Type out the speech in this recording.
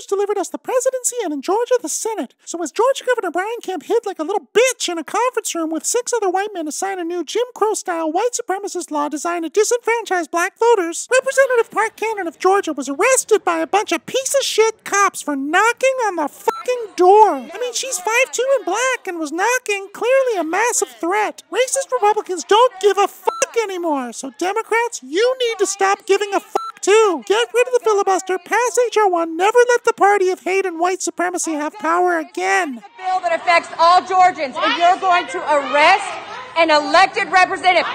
voters delivered us the presidency and in Georgia the Senate. So as Georgia Governor Brian Kemp hid like a little bitch in a conference room with six other white men to sign a new Jim Crow style white supremacist law designed to disenfranchise black voters, Representative Park Cannon of Georgia was arrested by a bunch of piece of shit cops for knocking on the fucking door. I mean, she's 5'2 and black and was knocking, clearly a massive threat. Racist Republicans don't give a fuck anymore, so Democrats, you need to stop giving a fuck too. Get rid of the filibuster, pass H.R. 1, never let the party of hate and white supremacy have power again. A bill that affects all Georgians, and you're going to arrest an elected representative.